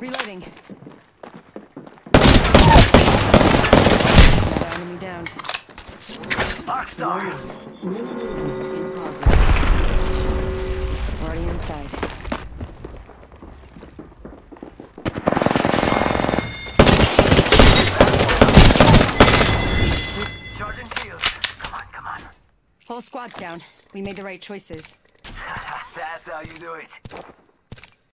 Reloading. Another enemy down. Arcstar! In progress. Already inside. Charging shield. Come on, come on. Whole squad's down. We made the right choices. That's how you do it.